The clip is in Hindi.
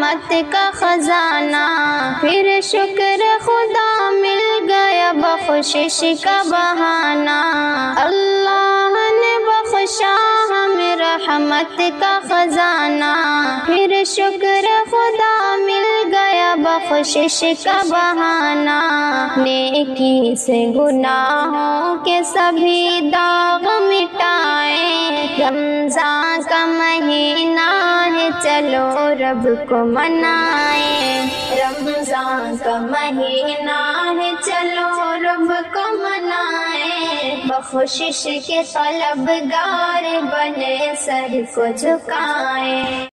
रहमत का खजाना। फिर शुक्र खुदा मिल गया बख्शिश का बहाना। अल्लाह ने बख्शा हमें रहमत का खजाना। फिर शुक्र खुदा मिल गया बख्शिश का बहाना। नेकी से गुनाहों के सभी दाग मिटाए। रमज़ान का महीना चलो रब को मनाए। रमज़ान का महीना है, चलो रब को मनाए। बख्शिश के तलबगार बने सर को झुकाए।